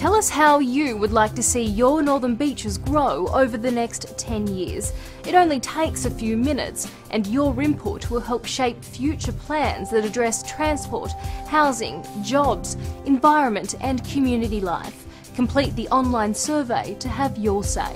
Tell us how you would like to see your northern beaches grow over the next 10 years. It only takes a few minutes, and your input will help shape future plans that address transport, housing, jobs, environment, and community life. Complete the online survey to have your say.